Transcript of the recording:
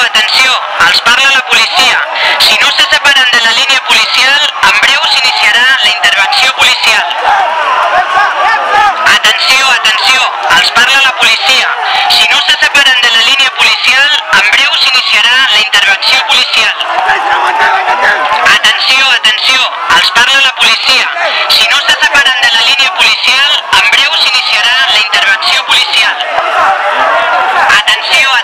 atenció, els parla la policia. Si no se separen de la línia policial, en breu s'iniciarà la intervenció policial. Atenció, atenció, els parla la policia. Si no se separen de la línia policial, en breu s'iniciarà la intervenció policial. Atenció, atenció, els parla la policia. Si no se separen de la línia policial,